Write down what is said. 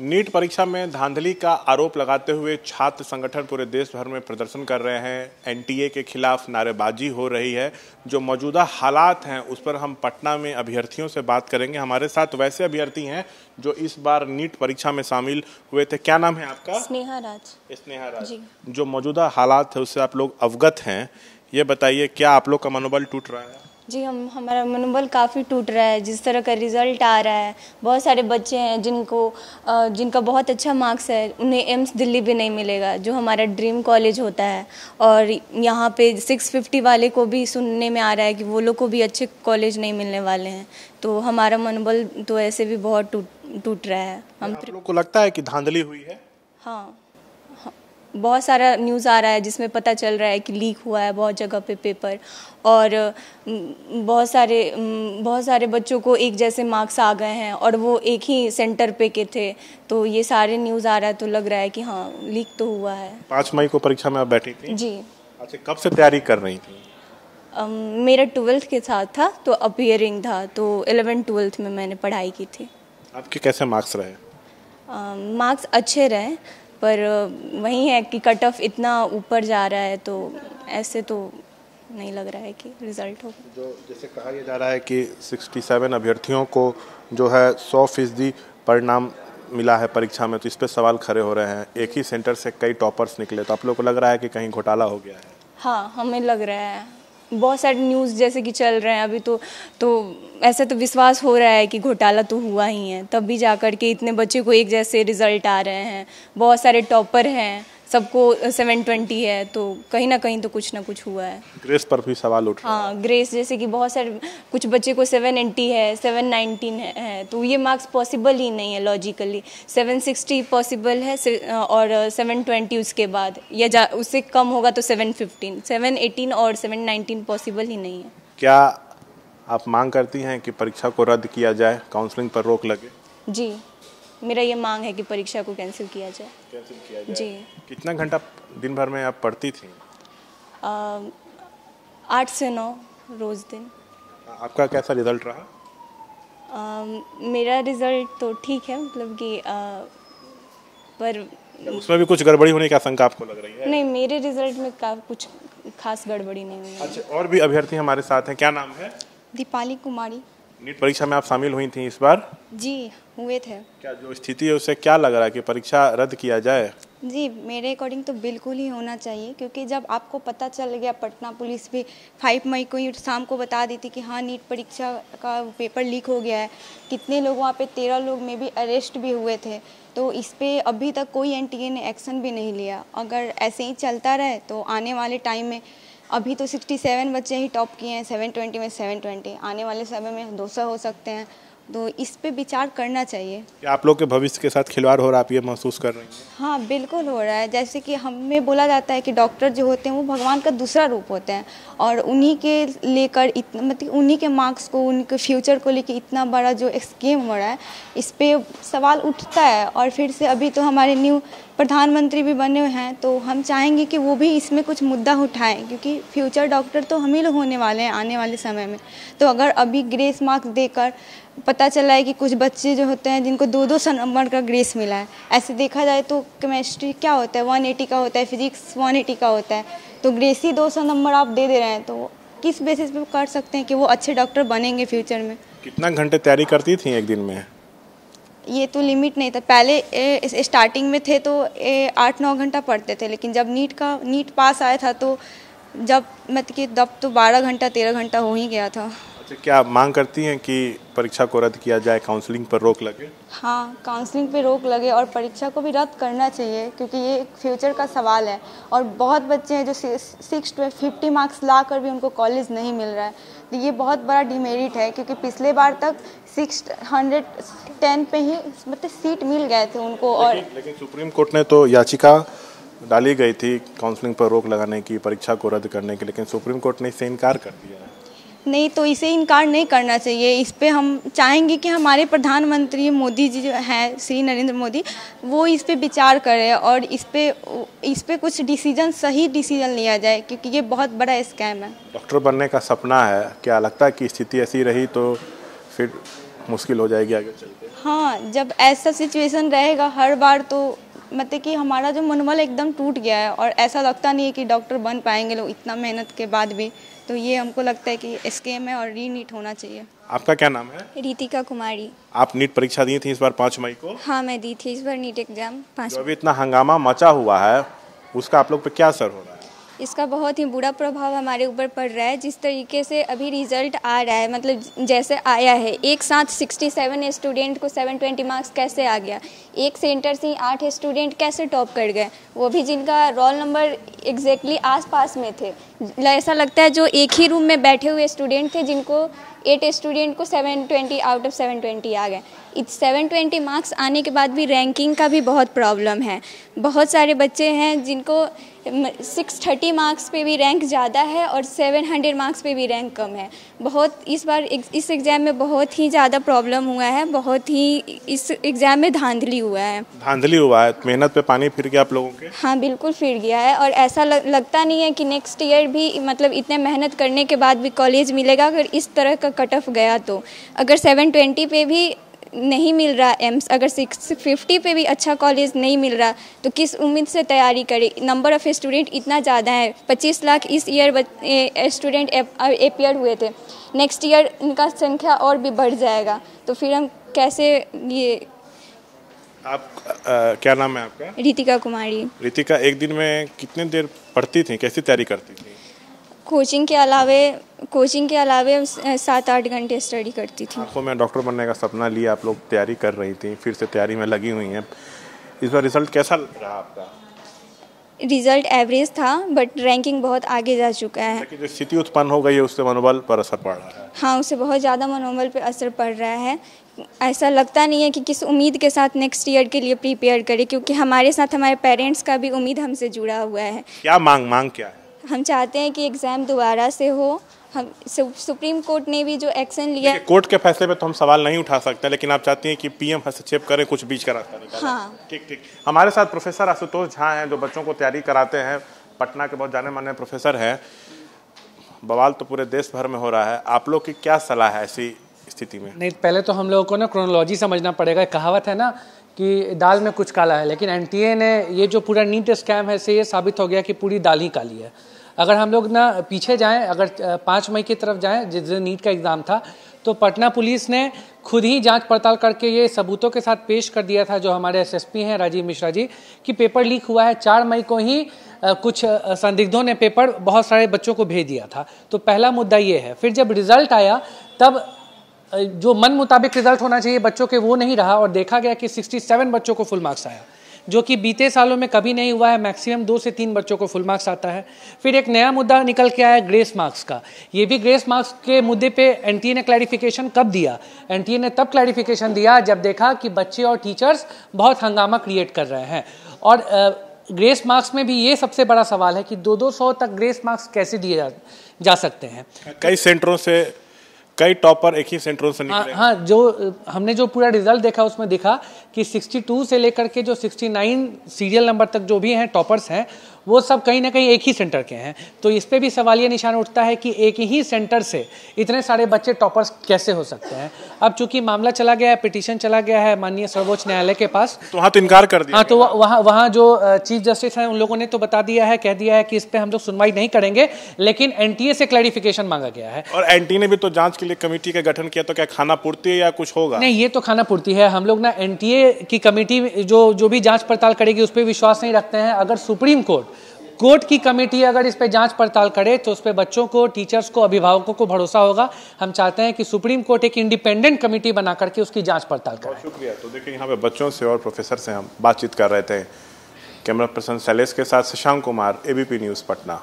NEET परीक्षा में धांधली का आरोप लगाते हुए छात्र संगठन पूरे देश भर में प्रदर्शन कर रहे हैं। एनटीए के खिलाफ नारेबाजी हो रही है। जो मौजूदा हालात हैं उस पर हम पटना में अभ्यर्थियों से बात करेंगे। हमारे साथ वैसे अभ्यर्थी हैं जो इस बार नीट परीक्षा में शामिल हुए थे। क्या नाम है आपका? स्नेहा राज। स्नेहा राज। जी। जो मौजूदा हालात है उससे आप लोग अवगत हैं। ये बताइए क्या आप लोग का मनोबल टूट रहा है? जी हम हमारा मनोबल काफ़ी टूट रहा है जिस तरह का रिज़ल्ट आ रहा है। बहुत सारे बच्चे हैं जिनको जिनका बहुत अच्छा मार्क्स है उन्हें एम्स दिल्ली भी नहीं मिलेगा जो हमारा ड्रीम कॉलेज होता है। और यहाँ पे 650 वाले को भी सुनने में आ रहा है कि वो लोग को भी अच्छे कॉलेज नहीं मिलने वाले हैं। तो हमारा मनोबल तो ऐसे भी बहुत टूट टूट रहा है। हम लोग को लगता है कि धांधली हुई है हाँ? हाँ, बहुत सारा न्यूज़ आ रहा है जिसमें पता चल रहा है कि लीक हुआ है बहुत जगह पे पेपर और बहुत सारे बहुत सारे बच्चों को एक जैसे मार्क्स आ गए हैं और वो एक ही सेंटर पे के थे. तो ये सारे न्यूज़ आ रहा है तो लग रहा है कि हाँ लीक तो हुआ है. पाँच मई को परीक्षा में आप बैठी थी? जी. अच्छा कब से तैयारी कर रही थी? अम, मेरा ट्वेल्थ के साथ था तो अपियरिंग था तो एलेवन ट्वेल्थ में मैंने पढ़ाई की थी. आपके कैसे मार्क्स रहे? मार्क्स अच्छे रहे पर वही है कि कट ऑफ़ इतना ऊपर जा रहा है तो ऐसे तो नहीं लग रहा है कि रिज़ल्ट हो। जो जैसे कहा यह जा रहा है कि 67 अभ्यर्थियों को जो है 100 फ़ीसदी परिणाम मिला है परीक्षा में तो इस पर सवाल खड़े हो रहे हैं। एक ही सेंटर से कई टॉपर्स निकले तो आप लोग को लग रहा है कि कहीं घोटाला हो गया है? हाँ हमें लग रहा है। बहुत सारे न्यूज़ जैसे कि चल रहे हैं अभी तो तो ऐसा तो विश्वास हो रहा है कि घोटाला तो हुआ ही है। तब भी जा कर के इतने बच्चे को एक जैसे रिज़ल्ट आ रहे हैं। बहुत सारे टॉपर हैं। सबको सेवन ट्वेंटी है तो कहीं ना कहीं तो कुछ ना कुछ हुआ है। ग्रेस पर भी सवाल उठ हाँ ग्रेस जैसे कि बहुत सारे कुछ बच्चे को सेवन एट्टी है सेवन नाइनटीन है, है तो ये मार्क्स पॉसिबल ही नहीं है लॉजिकली सेवन सिक्सटी पॉसिबल है और सेवन ट्वेंटी उसके बाद या जा उससे कम होगा तो सेवन फिफ्टीन सेवन एटीन और सेवन नाइनटीन पॉसिबल ही नहीं है। क्या आप मांग करती हैं कि परीक्षा को रद्द किया जाए? काउंसलिंग पर रोक लगे? जी। मेरा ये मांग है कि परीक्षा को कैंसिल किया जाए। कैंसिल किया जाए। जी। कितना घंटा दिन भर में आप पढ़ती थी? आठ से नौ रोज़ दिन। आपका कैसा रिज़ल्ट रहा? आ, मेरा रिज़ल्ट तो ठीक है मतलब कि पर उसमें भी कुछ गड़बड़ी होने की आशंका आपको लग रही है? नहीं मेरे रिज़ल्ट में का कुछ खास गड़बड़ी नहीं हुई। अच्छा और भी अभ्यर्थी हमारे साथ हैं। क्या नाम है? दीपाली कुमारी। नीट परीक्षा में आप शामिल हुई थी इस बार? जी। हुए थे। क्या जो स्थिति है उससे क्या लग रहा है कि परीक्षा रद्द किया जाए? जी मेरे अकॉर्डिंग तो बिल्कुल ही होना चाहिए क्योंकि जब आपको पता चल गया पटना पुलिस भी फाइव मई को ही शाम को बता दी थी कि हाँ नीट परीक्षा का पेपर लीक हो गया है। कितने लोग वहाँ पे तेरह लोग में भी अरेस्ट भी हुए थे। तो इस पर अभी तक कोई एन ने एक्शन भी नहीं लिया। अगर ऐसे ही चलता रहे तो आने वाले टाइम में अभी तो 67 बच्चे ही टॉप किए हैं 720 में 720 आने वाले समय में 200 हो सकते हैं। तो इस पे विचार करना चाहिए। आप लोग के भविष्य के साथ खिलवाड़ हो रहा है आप ये महसूस कर रहे हैं? हाँ बिल्कुल हो रहा है। जैसे कि हमें बोला जाता है कि डॉक्टर जो होते हैं वो भगवान का दूसरा रूप होते हैं और उन्हीं के लेकर इतना मतलब उन्हीं के मार्क्स को उनके फ्यूचर को लेकर इतना बड़ा जो स्कीम हो रहा है इस पर सवाल उठता है और फिर से अभी तो हमारे न्यू प्रधानमंत्री भी बने हुए हैं तो हम चाहेंगे कि वो भी इसमें कुछ मुद्दा उठाएँ क्योंकि फ्यूचर डॉक्टर तो हम ही लोग होने वाले हैं आने वाले समय में। तो अगर अभी ग्रेस मार्क्स देकर पता चला है कि कुछ बच्चे जो होते हैं जिनको दो दो सौ नंबर का ग्रेस मिला है। ऐसे देखा जाए तो केमिस्ट्री क्या होता है? वन एटी का होता है फिजिक्स वन एटी का होता है। तो ग्रेस ही दो सौ नंबर आप दे दे रहे हैं तो किस बेसिस पे कर सकते हैं कि वो अच्छे डॉक्टर बनेंगे फ्यूचर में? कितना घंटे तैयारी करती थी एक दिन में? ये तो लिमिट नहीं था। पहले ए, स्टार्टिंग में थे तो आठ नौ घंटा पढ़ते थे लेकिन जब नीट का नीट पास आया था तो जब मतलब कि तब तो बारह घंटा तेरह घंटा हो ही गया था। क्या आप मांग करती हैं कि परीक्षा को रद्द किया जाए काउंसलिंग पर रोक लगे? हाँ काउंसलिंग पे रोक लगे और परीक्षा को भी रद्द करना चाहिए क्योंकि ये एक फ्यूचर का सवाल है। और बहुत बच्चे हैं जो सिक्स टू फिफ्टी मार्क्स ला कर भी उनको कॉलेज नहीं मिल रहा है। तो ये बहुत बड़ा डिमेरिट है क्योंकि पिछले बार तक सिक्स हंड्रेड टेन पे ही मतलब सीट मिल गए थे उनको और लेकिन, लेकिन सुप्रीम कोर्ट ने तो याचिका डाली गई थी काउंसलिंग पर रोक लगाने की परीक्षा को रद्द करने की लेकिन सुप्रीम कोर्ट ने इससे इनकार कर दिया है। नहीं तो इसे इनकार नहीं करना चाहिए। इस पर हम चाहेंगे कि हमारे प्रधानमंत्री मोदी जी जो हैं श्री नरेंद्र मोदी वो इस पर विचार करें और इस पर इस पर कुछ डिसीज़न सही डिसीज़न लिया जाए क्योंकि ये बहुत बड़ा स्कैम है। डॉक्टर बनने का सपना है। क्या लगता है कि स्थिति ऐसी रही तो फिर मुश्किल हो जाएगी आगे चलते हाँ जब ऐसा सिचुएशन रहेगा हर बार तो मतलब कि हमारा जो मनोबल एकदम टूट गया है और ऐसा लगता नहीं है कि डॉक्टर बन पाएँगे लोग इतना मेहनत के बाद भी। तो ये हमको लगता है कि स्केम है और री नीट होना चाहिए। आपका क्या नाम है? रीतिका कुमारी। आप नीट परीक्षा दी थी इस बार पाँच मई को? हाँ मैं दी थी इस बार नीट एग्ज़ाम पाँच अभी इतना हंगामा मचा हुआ है उसका आप लोग पे क्या असर हो रहा है? इसका बहुत ही बुरा प्रभाव हमारे ऊपर पड़ रहा है। जिस तरीके से अभी रिज़ल्ट आ रहा है मतलब जैसे आया है, एक साथ 67 स्टूडेंट को 720 मार्क्स कैसे आ गया? एक सेंटर से ही आठ स्टूडेंट कैसे टॉप कर गए? वो भी जिनका रोल नंबर एग्जैक्टली आसपास में थे। ऐसा लगता है जो एक ही रूम में बैठे हुए स्टूडेंट थे, जिनको एट स्टूडेंट को 720 आउट ऑफ़ 720 आ गए। इस 720 मार्क्स आने के बाद भी रैंकिंग का भी बहुत प्रॉब्लम है। बहुत सारे बच्चे हैं जिनको सिक्स थर्टी मार्क्स पे भी रैंक ज़्यादा है और सेवन हंड्रेड मार्क्स पे भी रैंक कम है। बहुत इस बार इस एग्ज़ाम में बहुत ही ज़्यादा प्रॉब्लम हुआ है बहुत ही इस एग्ज़ाम में धांधली हुआ है। धांधली हुआ है मेहनत पे पानी फिर गया आप लोगों के? हाँ बिल्कुल फिर गया है और ऐसा लग, लगता नहीं है कि नेक्स्ट ईयर भी मतलब इतने मेहनत करने के बाद भी कॉलेज मिलेगा अगर इस तरह का कट ऑफ़ गया तो। अगर सेवन ट्वेंटी पे भी नहीं मिल रहा एम्स अगर सिक्स फिफ्टी पे भी अच्छा कॉलेज नहीं मिल रहा तो किस उम्मीद से तैयारी करे? नंबर ऑफ़ स्टूडेंट इतना ज़्यादा है पच्चीस लाख इस ईयर स्टूडेंट अपेयर हुए थे। नेक्स्ट ईयर इनका संख्या और भी बढ़ जाएगा। तो फिर हम कैसे ये आप आ, क्या नाम है आपका? रितिका कुमारी। रितिका एक दिन में कितने देर पढ़ती थी? कैसी तैयारी करती थी? कोचिंग के अलावे कोचिंग के अलावे सात आठ घंटे स्टडी करती थी। आपको मैं डॉक्टर बनने का सपना लिया आप लोग तैयारी कर रही थी फिर से तैयारी में लगी हुई हैं। इस बार रिज़ल्ट कैसा रहा आपका? रिज़ल्ट एवरेज था बट रैंकिंग बहुत आगे जा चुका है। जो स्थिति उत्पन्न हो गई है उससे मनोबल पर असर पड़ रहा है। हाँ उससे बहुत ज़्यादा मनोबल पर असर पड़ रहा है। ऐसा लगता नहीं है कि किस उम्मीद के साथ नेक्स्ट ईयर के लिए प्रिपेयर करें क्योंकि हमारे साथ हमारे पेरेंट्स का भी उम्मीद हमसे जुड़ा हुआ है। क्या मांग मांग क्या है? हम चाहते हैं कि एग्ज़ाम दोबारा से हो। हम सुप्रीम कोर्ट ने भी जो एक्शन लिया कोर्ट के फैसले पे तो हम सवाल नहीं उठा सकते लेकिन आप चाहती हैं कि पीएम हस्तक्षेप करें कुछ बीच का रास्ता निकालें। हाँ। ठीक ठीक। हमारे साथ प्रोफेसर आशुतोष झा हैं जो बच्चों को तैयारी कराते हैं। पटना के बहुत जाने माने प्रोफेसर हैं। बवाल तो पूरे देश भर में हो रहा है। आप लोग की क्या सलाह है ऐसी स्थिति में? नहीं पहले तो हम लोगों को ना क्रोनोलॉजी समझना पड़ेगा। कहावत है ना कि दाल में कुछ काला है लेकिन एनटीए ने ये जो पूरा नीट स्कैम है से ये साबित हो गया कि पूरी दाल ही काली है। अगर हम लोग ना पीछे जाएँ, अगर पाँच मई की तरफ़ जाएँ, जिस दिन नीट का एग्ज़ाम था तो पटना पुलिस ने खुद ही जाँच पड़ताल करके ये सबूतों के साथ पेश कर दिया था, जो हमारे एसएसपी हैं राजीव मिश्रा जी, कि पेपर लीक हुआ है। चार मई को ही कुछ संदिग्धों ने पेपर बहुत सारे बच्चों को भेज दिया था। तो पहला मुद्दा ये है। फिर जब रिज़ल्ट आया, तब जो मन मुताबिक रिज़ल्ट होना चाहिए बच्चों के, वो नहीं रहा और देखा गया कि 67 बच्चों को फुल मार्क्स आया। जो कि बीते सालों में कभी नहीं हुआ है मैक्सिमम दो से तीन बच्चों को फुल मार्क्स आता है। फिर एक नया मुद्दा निकल के आया ग्रेस मार्क्स का। ये भी ग्रेस मार्क्स के मुद्दे पे एनटीए ने क्लैरिफिकेशन कब दिया? एनटीए ने तब क्लैरिफिकेशन दिया जब देखा कि बच्चे और टीचर्स बहुत हंगामा क्रिएट कर रहे हैं। और ग्रेस मार्क्स में भी ये सबसे बड़ा सवाल है कि दो दो सौ तक ग्रेस मार्क्स कैसे दिए जा, जा सकते हैं? कई सेंटरों से कई टॉपर एक ही सेंट्रोल से निकले। हाँ, हाँ जो हमने जो पूरा रिज़ल्ट देखा उसमें दिखा कि 62 से लेकर के जो 69 सीरियल नंबर तक जो भी हैं टॉपर्स हैं वो सब कहीं ना कहीं एक ही सेंटर के हैं। तो इस पर भी सवाल ये निशान उठता है कि एक ही सेंटर से इतने सारे बच्चे टॉपर्स कैसे हो सकते हैं? अब चूँकि मामला चला गया है पिटीशन चला गया है माननीय सर्वोच्च न्यायालय के पास तो वहाँ तो इनकार कर दिया हाँ तो वहाँ वहाँ जो चीफ जस्टिस हैं उन लोगों ने तो बता दिया है कह दिया है कि इस पर हम लोग सुनवाई नहीं करेंगे लेकिन एनटीए से क्लैरिफिकेशन मांगा गया है। और एनटीए ने भी तो जाँच के लिए कमेटी का गठन किया तो क्या खाना पूर्ति या कुछ होगा? नहीं ये तो खाना पूर्ति है। हम लोग ना एनटीए की कमेटी जो जो भी जाँच पड़ताल करेगी उस पर विश्वास नहीं रखते हैं। अगर सुप्रीम कोर्ट कोर्ट की कमेटी अगर इस पर जाँच पड़ताल करे तो उस पर बच्चों को टीचर्स को अभिभावकों को भरोसा होगा। हम चाहते हैं कि सुप्रीम कोर्ट एक इंडिपेंडेंट कमेटी बना करके उसकी जाँच पड़ताल करे। शुक्रिया। तो देखिए यहाँ पे बच्चों से और प्रोफेसर से हम बातचीत कर रहे थे। कैमरा पर्सन शैलेश के साथ शशांक कुमार एबीपी न्यूज़ पटना।